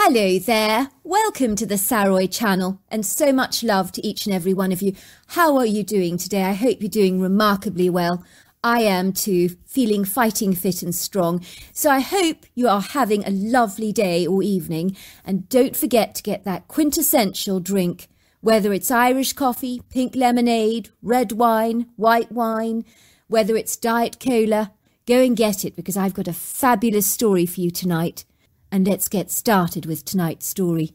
Hello there. Welcome to the Saroy channel and so much love to each and every one of you. How are you doing today? I hope you're doing remarkably well. I am too, feeling fighting fit and strong. So I hope you are having a lovely day or evening and don't forget to get that quintessential drink, whether it's Irish coffee, pink lemonade, red wine, white wine, whether it's diet cola, go and get it because I've got a fabulous story for you tonight. And let's get started with tonight's story.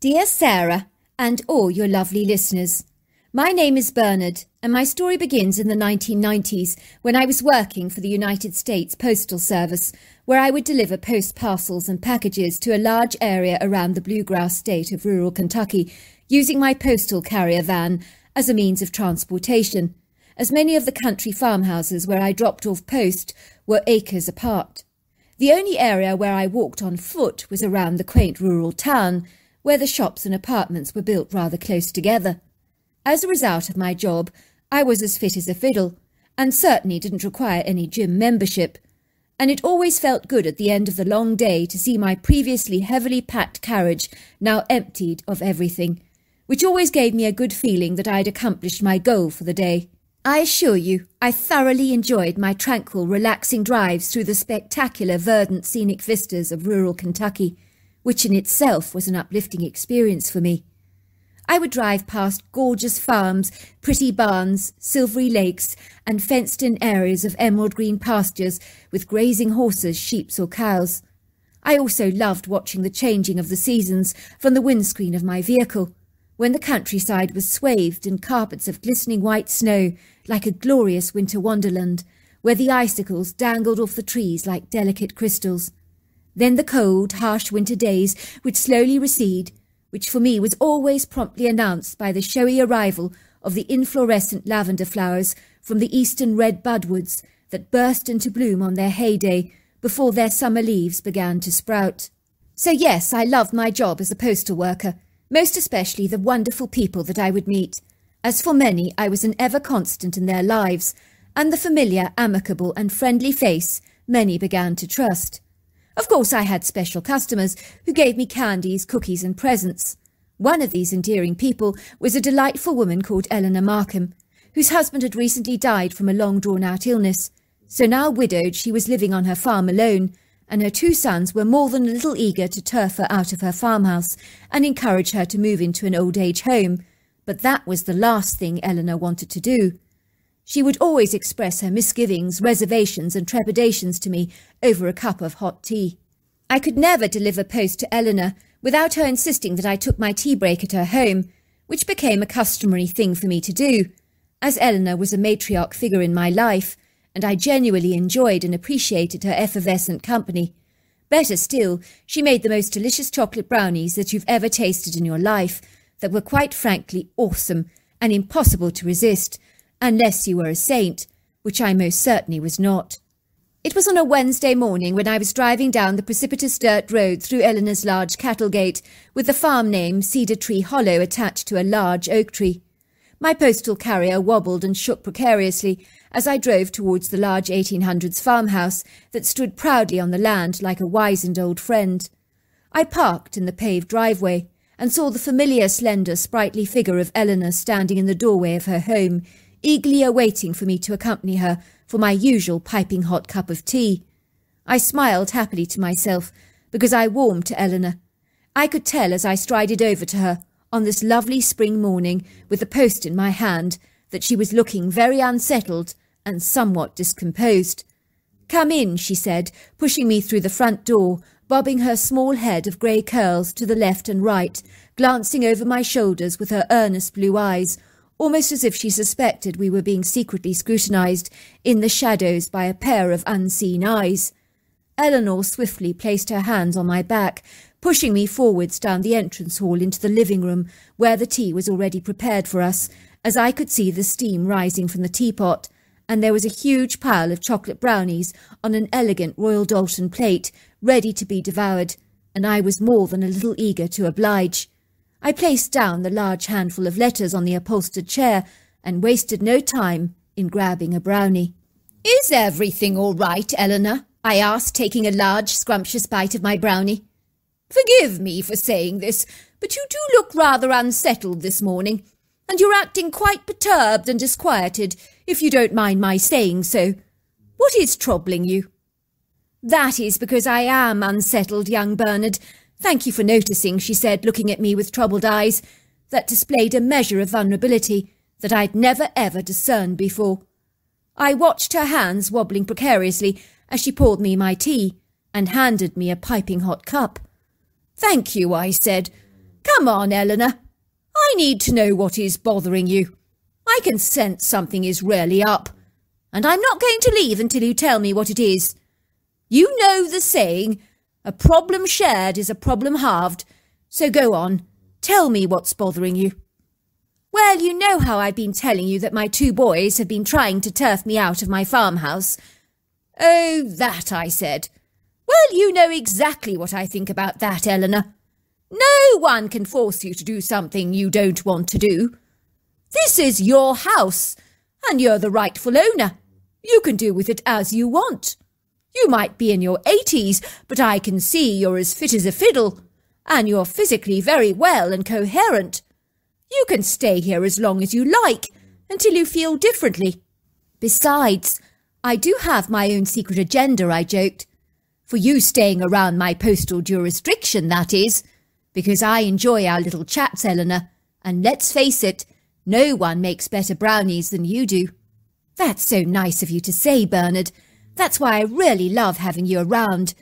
Dear Sarah, and all your lovely listeners, my name is Bernard, and my story begins in the 1990s when I was working for the United States Postal Service, where I would deliver post parcels and packages to a large area around the bluegrass state of rural Kentucky, using my postal carrier van as a means of transportation, as many of the country farmhouses where I dropped off post were acres apart. The only area where I walked on foot was around the quaint rural town, where the shops and apartments were built rather close together. As a result of my job, I was as fit as a fiddle, and certainly didn't require any gym membership. And it always felt good at the end of the long day to see my previously heavily packed carriage now emptied of everything, which always gave me a good feeling that I'd accomplished my goal for the day. I assure you, I thoroughly enjoyed my tranquil, relaxing drives through the spectacular, verdant, scenic vistas of rural Kentucky, which in itself was an uplifting experience for me. I would drive past gorgeous farms, pretty barns, silvery lakes, and fenced-in areas of emerald green pastures with grazing horses, sheep, or cows. I also loved watching the changing of the seasons from the windscreen of my vehicle, when the countryside was swathed in carpets of glistening white snow like a glorious winter wonderland, where the icicles dangled off the trees like delicate crystals. Then the cold, harsh winter days would slowly recede, which for me was always promptly announced by the showy arrival of the inflorescent lavender flowers from the eastern redbud woods that burst into bloom on their heyday before their summer leaves began to sprout. So yes, I loved my job as a postal worker, most especially the wonderful people that I would meet. As for many, I was an ever constant in their lives, and the familiar, amicable, and friendly face many began to trust. Of course, I had special customers who gave me candies, cookies, and presents. One of these endearing people was a delightful woman called Eleanor Markham, whose husband had recently died from a long drawn out illness. So now widowed, she was living on her farm alone, and her two sons were more than a little eager to turf her out of her farmhouse and encourage her to move into an old age home. But that was the last thing Eleanor wanted to do. She would always express her misgivings, reservations, and trepidations to me over a cup of hot tea. I could never deliver post to Eleanor without her insisting that I took my tea break at her home, which became a customary thing for me to do, as Eleanor was a matriarch figure in my life, and I genuinely enjoyed and appreciated her effervescent company. Better still, she made the most delicious chocolate brownies that you've ever tasted in your life, that were quite frankly awesome and impossible to resist, unless you were a saint, which I most certainly was not. It was on a Wednesday morning when I was driving down the precipitous dirt road through Eleanor's large cattle gate, with the farm name Cedar Tree Hollow attached to a large oak tree. My postal carrier wobbled and shook precariously as I drove towards the large 1800s farmhouse that stood proudly on the land like a wizened old friend. I parked in the paved driveway and saw the familiar, slender, sprightly figure of Eleanor standing in the doorway of her home, eagerly awaiting for me to accompany her for my usual piping hot cup of tea. I smiled happily to myself because I warmed to Eleanor. I could tell as I strided over to her on this lovely spring morning with the post in my hand that she was looking very unsettled and somewhat discomposed. Come in, she said, pushing me through the front door, bobbing her small head of grey curls to the left and right, glancing over my shoulders with her earnest blue eyes, almost as if she suspected we were being secretly scrutinized in the shadows by a pair of unseen eyes. Eleanor swiftly placed her hands on my back, pushing me forwards down the entrance hall into the living room, where the tea was already prepared for us, as I could see the steam rising from the teapot, and there was a huge pile of chocolate brownies on an elegant Royal Doulton plate, ready to be devoured, and I was more than a little eager to oblige. I placed down the large handful of letters on the upholstered chair and wasted no time in grabbing a brownie. Is everything all right, Eleanor? I asked, taking a large, scrumptious bite of my brownie. Forgive me for saying this, but you do look rather unsettled this morning, and you're acting quite perturbed and disquieted, if you don't mind my saying so. What is troubling you? That is because I am unsettled, young Bernard. Thank you for noticing, she said, looking at me with troubled eyes, that displayed a measure of vulnerability that I'd never ever discerned before. I watched her hands wobbling precariously as she poured me my tea and handed me a piping hot cup. Thank you, I said. Come on, Eleanor. I need to know what is bothering you. I can sense something is really up, and I'm not going to leave until you tell me what it is. You know the saying, a problem shared is a problem halved, so go on, tell me what's bothering you. Well, you know how I've been telling you that my two boys have been trying to turf me out of my farmhouse. Oh, that, I said. Well, you know exactly what I think about that, Eleanor. No one can force you to do something you don't want to do. This is your house, and you're the rightful owner. You can do with it as you want. You might be in your eighties, but I can see you're as fit as a fiddle, and you're physically very well and coherent. You can stay here as long as you like, until you feel differently. Besides, I do have my own secret agenda, I joked. For you staying around my postal jurisdiction, that is. Because I enjoy our little chats, Eleanor, and let's face it, no one makes better brownies than you do. That's so nice of you to say, Bernard. That's why I really love having you around.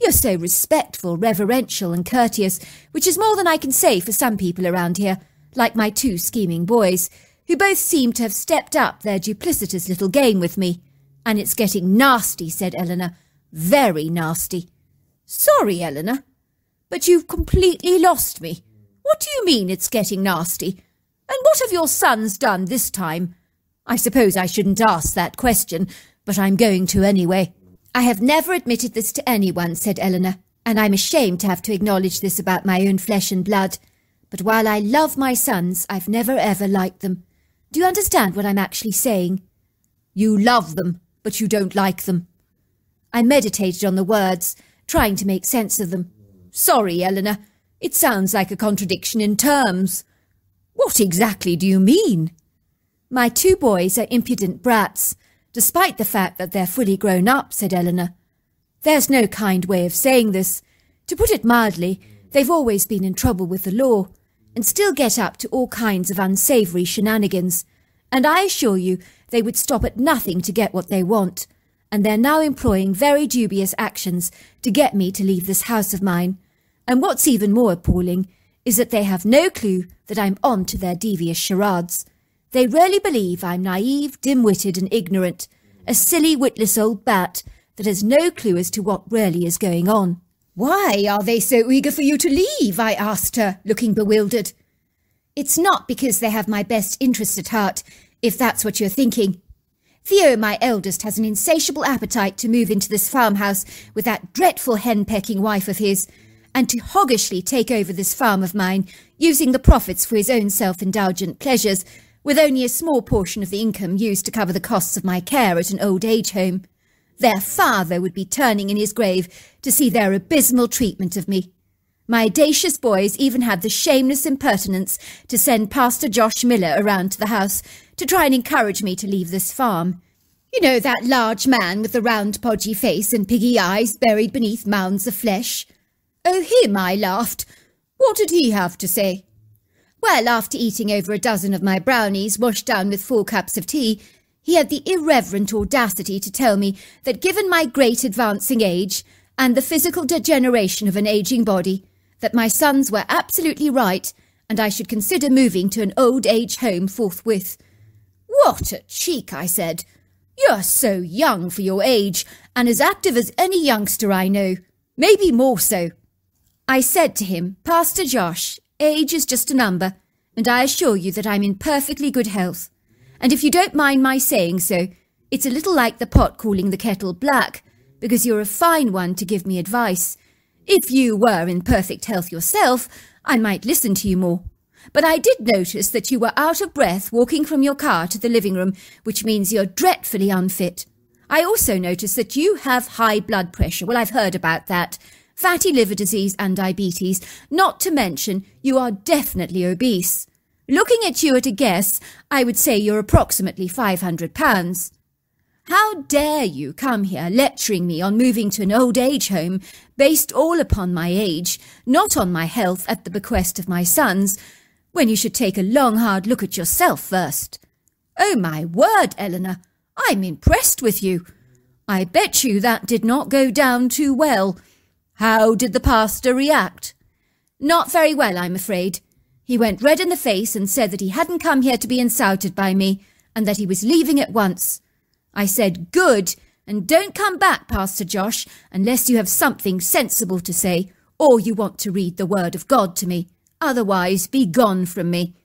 You're so respectful, reverential, and courteous, which is more than I can say for some people around here, like my two scheming boys, who both seem to have stepped up their duplicitous little game with me. And it's getting nasty, said Eleanor. Very nasty. Sorry, Eleanor, but you've completely lost me. What do you mean it's getting nasty? And what have your sons done this time? I suppose I shouldn't ask that question, but I'm going to anyway. I have never admitted this to anyone, said Eleanor, and I'm ashamed to have to acknowledge this about my own flesh and blood. But while I love my sons, I've never ever liked them. Do you understand what I'm actually saying? You love them, but you don't like them. I meditated on the words, trying to make sense of them. Sorry, Eleanor. It sounds like a contradiction in terms. What exactly do you mean? My two boys are impudent brats, despite the fact that they're fully grown up, said Eleanor. There's no kind way of saying this. To put it mildly, they've always been in trouble with the law, and still get up to all kinds of unsavoury shenanigans. And I assure you they would stop at nothing to get what they want and they're now employing very dubious actions to get me to leave this house of mine. And what's even more appalling is that they have no clue that I'm on to their devious charades. They really believe I'm naive, dim-witted and ignorant, a silly, witless old bat that has no clue as to what really is going on. Why are they so eager for you to leave? I asked her, looking bewildered. It's not because they have my best interest at heart, if that's what you're thinking. Theo, my eldest, has an insatiable appetite to move into this farmhouse with that dreadful hen-pecking wife of his, and to hoggishly take over this farm of mine, using the profits for his own self-indulgent pleasures, with only a small portion of the income used to cover the costs of my care at an old age home. Their father would be turning in his grave to see their abysmal treatment of me. My audacious boys even had the shameless impertinence to send Pastor Josh Miller around to the house to try and encourage me to leave this farm. You know that large man with the round podgy face and piggy eyes buried beneath mounds of flesh? Oh, him, I laughed. What did he have to say? Well, after eating over a dozen of my brownies washed down with four cups of tea, he had the irreverent audacity to tell me that given my great advancing age and the physical degeneration of an aging body, that my sons were absolutely right and I should consider moving to an old age home forthwith. What a cheek, I said. You're so young for your age, and as active as any youngster I know, maybe more so. I said to him, Pastor Josh, age is just a number, and I assure you that I'm in perfectly good health. And if you don't mind my saying so, it's a little like the pot calling the kettle black, because you're a fine one to give me advice. If you were in perfect health yourself, I might listen to you more. But I did notice that you were out of breath walking from your car to the living room, which means you're dreadfully unfit. I also noticed that you have high blood pressure. Well, I've heard about that. fatty liver disease and diabetes, not to mention you are definitely obese. Looking at you at a guess, I would say you're approximately £500. How dare you come here lecturing me on moving to an old age home based all upon my age, not on my health at the bequest of my sons, when you should take a long hard look at yourself first. Oh my word, Eleanor, I'm impressed with you. I bet you that did not go down too well. How did the pastor react? Not very well, I'm afraid. He went red in the face and said that he hadn't come here to be insulted by me, and that he was leaving at once. I said, Good, and don't come back, Pastor Josh, unless you have something sensible to say, or you want to read the word of God to me. Otherwise, be gone from me.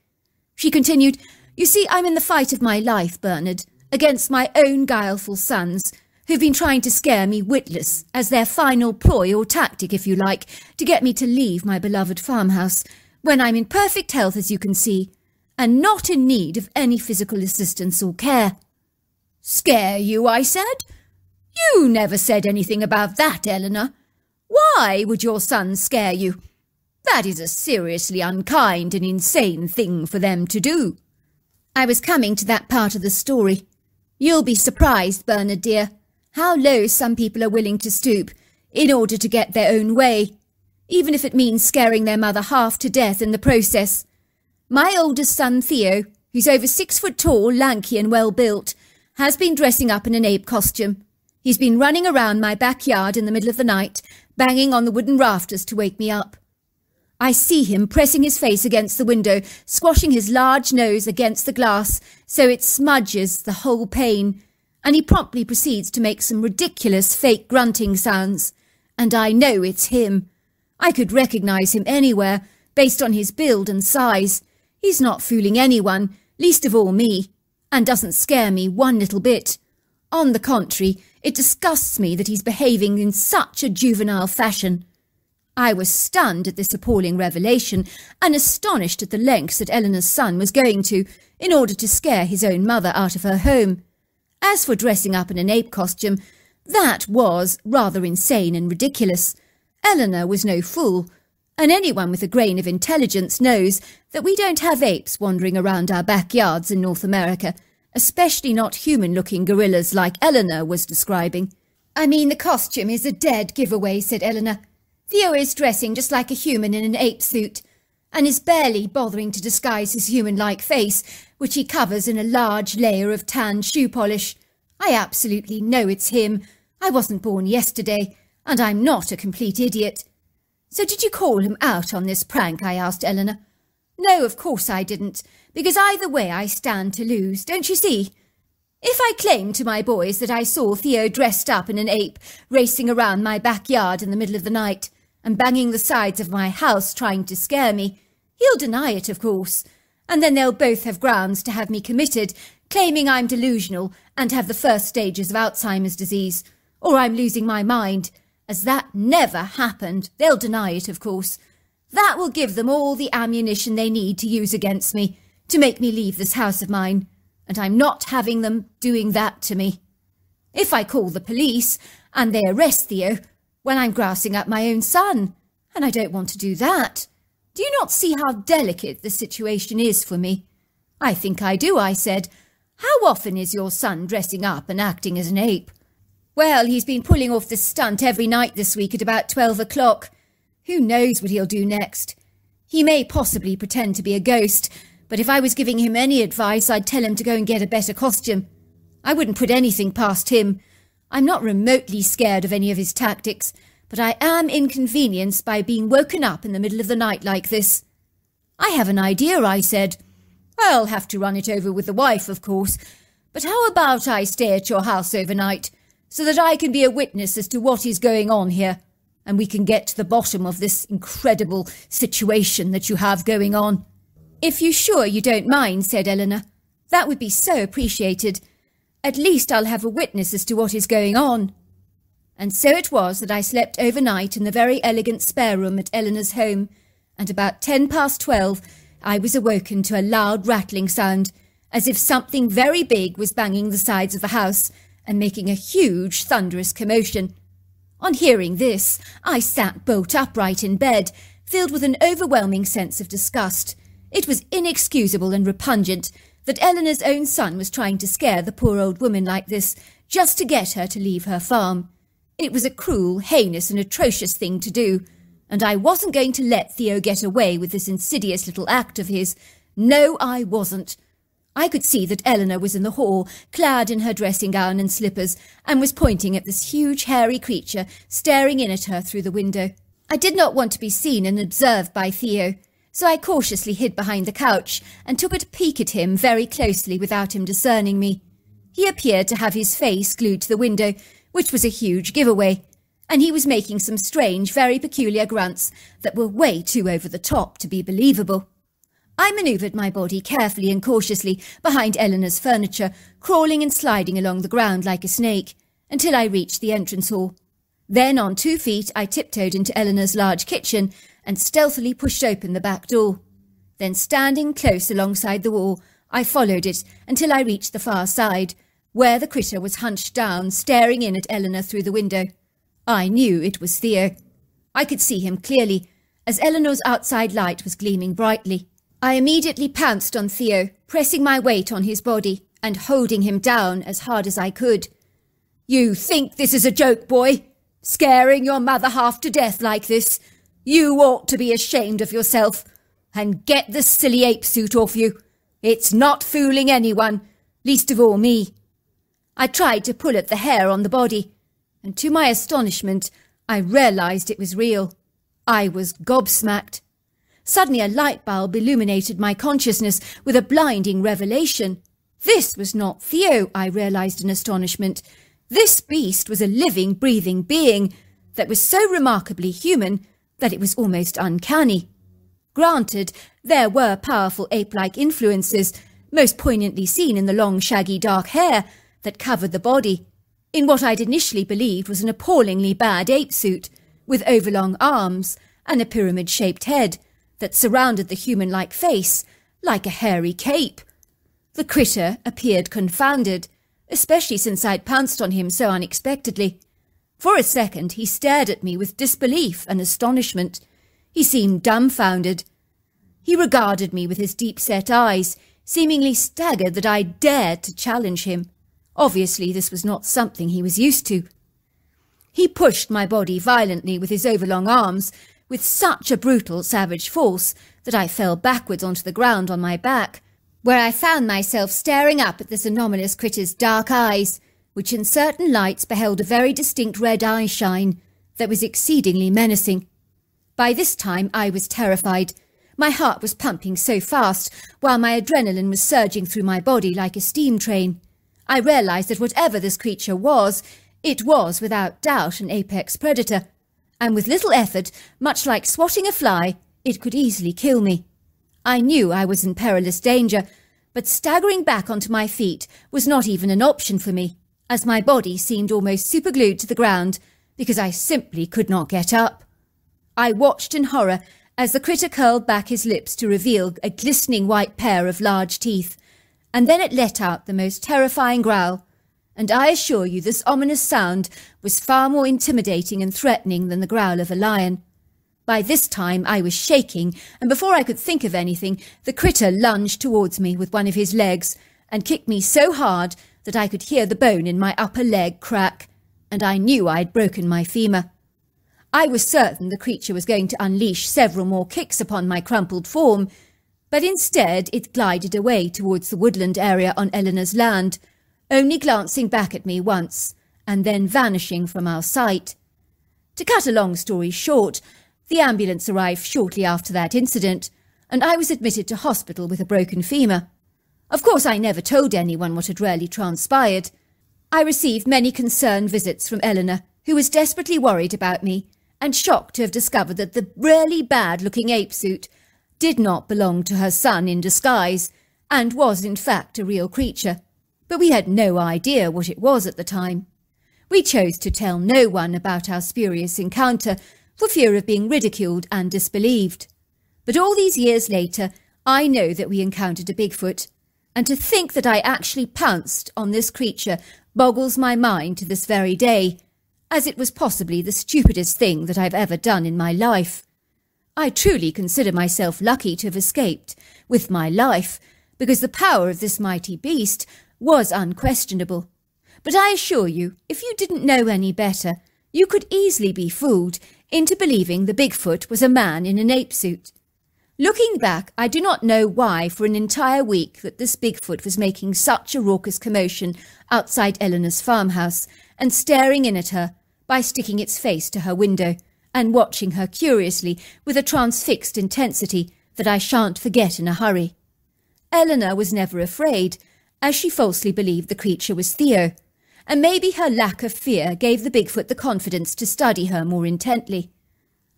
She continued, You see, I'm in the fight of my life, Bernard, against my own guileful sons, who've been trying to scare me witless as their final ploy or tactic, if you like, to get me to leave my beloved farmhouse, when I'm in perfect health, as you can see, and not in need of any physical assistance or care. Scare you, I said? You never said anything about that, Eleanor. Why would your son scare you? That is a seriously unkind and insane thing for them to do. I was coming to that part of the story. You'll be surprised, Bernard dear, how low some people are willing to stoop in order to get their own way, even if it means scaring their mother half to death in the process. My oldest son, Theo, who's over six foot tall, lanky and well built, has been dressing up in an ape costume. He's been running around my backyard in the middle of the night, banging on the wooden rafters to wake me up. I see him pressing his face against the window, squashing his large nose against the glass so it smudges the whole pane, and he promptly proceeds to make some ridiculous fake grunting sounds. And I know it's him. I could recognize him anywhere, based on his build and size. He's not fooling anyone, least of all me and doesn't scare me one little bit. On the contrary, it disgusts me that he's behaving in such a juvenile fashion. I was stunned at this appalling revelation and astonished at the lengths that Eleanor's son was going to in order to scare his own mother out of her home. As for dressing up in an ape costume, that was rather insane and ridiculous. Eleanor was no fool, and anyone with a grain of intelligence knows that we don't have apes wandering around our backyards in North America, especially not human-looking gorillas like Eleanor was describing. I mean, the costume is a dead giveaway, said Eleanor. Theo is dressing just like a human in an ape suit, and is barely bothering to disguise his human-like face, which he covers in a large layer of tan shoe polish. I absolutely know it's him. I wasn't born yesterday, and I'm not a complete idiot. So did you call him out on this prank? I asked Eleanor. No, of course I didn't, because either way I stand to lose, don't you see? If I claim to my boys that I saw Theo dressed up in an ape racing around my backyard in the middle of the night and banging the sides of my house trying to scare me, he'll deny it, of course, and then they'll both have grounds to have me committed, claiming I'm delusional and have the first stages of Alzheimer's disease, or I'm losing my mind, as that never happened. They'll deny it, of course. That will give them all the ammunition they need to use against me, to make me leave this house of mine, and I'm not having them doing that to me. If I call the police, and they arrest Theo, well, I'm grassing up my own son, and I don't want to do that. Do you not see how delicate the situation is for me? I think I do, I said. How often is your son dressing up and acting as an ape? Well, he's been pulling off the stunt every night this week at about twelve o'clock. Who knows what he'll do next? He may possibly pretend to be a ghost, but if I was giving him any advice, I'd tell him to go and get a better costume. I wouldn't put anything past him. I'm not remotely scared of any of his tactics, but I am inconvenienced by being woken up in the middle of the night like this. I have an idea, I said. I'll have to run it over with the wife, of course, but how about I stay at your house overnight? so that I can be a witness as to what is going on here, and we can get to the bottom of this incredible situation that you have going on. If you're sure you don't mind, said Eleanor, that would be so appreciated. At least I'll have a witness as to what is going on. And so it was that I slept overnight in the very elegant spare room at Eleanor's home, and about ten past twelve I was awoken to a loud rattling sound, as if something very big was banging the sides of the house, and making a huge thunderous commotion. On hearing this, I sat bolt upright in bed, filled with an overwhelming sense of disgust. It was inexcusable and repugnant that Eleanor's own son was trying to scare the poor old woman like this, just to get her to leave her farm. It was a cruel, heinous, and atrocious thing to do, and I wasn't going to let Theo get away with this insidious little act of his. No, I wasn't. I could see that Eleanor was in the hall, clad in her dressing gown and slippers, and was pointing at this huge, hairy creature staring in at her through the window. I did not want to be seen and observed by Theo, so I cautiously hid behind the couch and took a peek at him very closely without him discerning me. He appeared to have his face glued to the window, which was a huge giveaway, and he was making some strange, very peculiar grunts that were way too over the top to be believable. I manoeuvred my body carefully and cautiously behind Eleanor's furniture, crawling and sliding along the ground like a snake, until I reached the entrance hall. Then, on two feet, I tiptoed into Eleanor's large kitchen and stealthily pushed open the back door. Then, standing close alongside the wall, I followed it until I reached the far side, where the critter was hunched down, staring in at Eleanor through the window. I knew it was Theo. I could see him clearly, as Eleanor's outside light was gleaming brightly. I immediately pounced on Theo, pressing my weight on his body and holding him down as hard as I could. You think this is a joke, boy? Scaring your mother half to death like this? You ought to be ashamed of yourself. And get the silly ape suit off you. It's not fooling anyone, least of all me. I tried to pull at the hair on the body, and to my astonishment, I realized it was real. I was gobsmacked. Suddenly a light bulb illuminated my consciousness with a blinding revelation. This was not Theo, I realized in astonishment. This beast was a living, breathing being that was so remarkably human that it was almost uncanny. Granted, there were powerful ape-like influences, most poignantly seen in the long, shaggy, dark hair that covered the body, in what I'd initially believed was an appallingly bad ape suit, with overlong arms and a pyramid-shaped head that surrounded the human-like face like a hairy cape. The critter appeared confounded, especially since I'd pounced on him so unexpectedly. For a second he stared at me with disbelief and astonishment. He seemed dumbfounded. He regarded me with his deep-set eyes, seemingly staggered that I dared to challenge him. Obviously this was not something he was used to. He pushed my body violently with his overlong arms, with such a brutal, savage force that I fell backwards onto the ground on my back, where I found myself staring up at this anomalous critter's dark eyes, which in certain lights beheld a very distinct red eye shine that was exceedingly menacing. By this time I was terrified. My heart was pumping so fast, while my adrenaline was surging through my body like a steam train. I realized that whatever this creature was, it was without doubt an apex predator, and with little effort, much like swatting a fly, it could easily kill me. I knew I was in perilous danger, but staggering back onto my feet was not even an option for me, as my body seemed almost superglued to the ground because I simply could not get up. I watched in horror as the critter curled back his lips to reveal a glistening white pair of large teeth, and then it let out the most terrifying growl, and I assure you this ominous sound was far more intimidating and threatening than the growl of a lion. By this time I was shaking, and before I could think of anything, the critter lunged towards me with one of his legs, and kicked me so hard that I could hear the bone in my upper leg crack, and I knew I had broken my femur. I was certain the creature was going to unleash several more kicks upon my crumpled form, but instead it glided away towards the woodland area on Eleanor's land, only glancing back at me once, and then vanishing from our sight. To cut a long story short, the ambulance arrived shortly after that incident, and I was admitted to hospital with a broken femur. Of course, I never told anyone what had really transpired. I received many concerned visits from Eleanor, who was desperately worried about me, and shocked to have discovered that the really bad-looking ape suit did not belong to her son in disguise, and was in fact a real creature. But we had no idea what it was at the time. We chose to tell no one about our spurious encounter for fear of being ridiculed and disbelieved. But all these years later, I know that we encountered a Bigfoot, and to think that I actually pounced on this creature boggles my mind to this very day, as it was possibly the stupidest thing that I've ever done in my life. I truly consider myself lucky to have escaped with my life, because the power of this mighty beast was unquestionable. But I assure you, if you didn't know any better, you could easily be fooled into believing the Bigfoot was a man in an ape suit. Looking back, I do not know why for an entire week that this Bigfoot was making such a raucous commotion outside Eleanor's farmhouse and staring in at her by sticking its face to her window and watching her curiously with a transfixed intensity that I shan't forget in a hurry. Eleanor was never afraid, as she falsely believed the creature was Theo, and maybe her lack of fear gave the Bigfoot the confidence to study her more intently.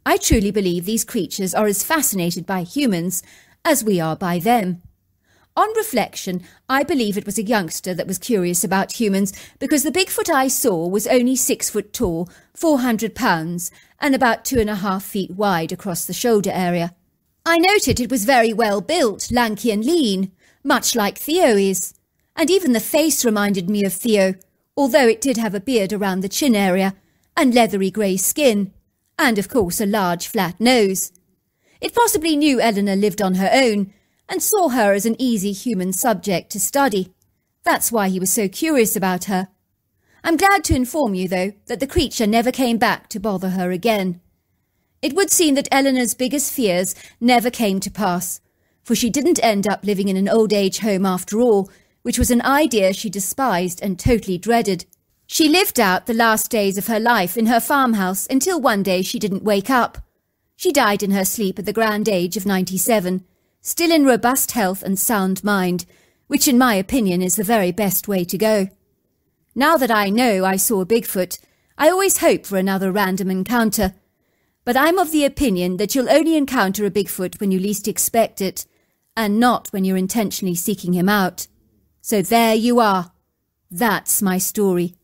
I truly believe these creatures are as fascinated by humans as we are by them. On reflection, I believe it was a youngster that was curious about humans because the Bigfoot I saw was only six foot tall, 400 pounds, and about two and a half feet wide across the shoulder area. I noted it was very well built, lanky and lean, much like Theo is. And even the face reminded me of Theo, although it did have a beard around the chin area and leathery grey skin and of course a large flat nose. It possibly knew Eleanor lived on her own and saw her as an easy human subject to study. That's why he was so curious about her. I'm glad to inform you, though, that the creature never came back to bother her again. It would seem that Eleanor's biggest fears never came to pass, for she didn't end up living in an old age home after all, which was an idea she despised and totally dreaded. She lived out the last days of her life in her farmhouse until one day she didn't wake up. She died in her sleep at the grand age of 97, still in robust health and sound mind, which in my opinion is the very best way to go. Now that I know I saw Bigfoot, I always hope for another random encounter. But I'm of the opinion that you'll only encounter a Bigfoot when you least expect it, and not when you're intentionally seeking him out. So there you are. That's my story.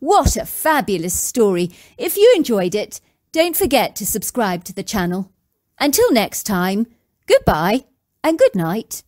What a fabulous story! If you enjoyed it, don't forget to subscribe to the channel. Until next time, goodbye and good night.